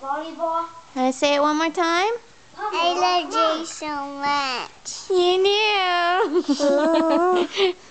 volleyball. Can I say it one more time? I love Jay so much. You knew.